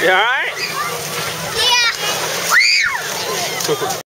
You alright? Yeah.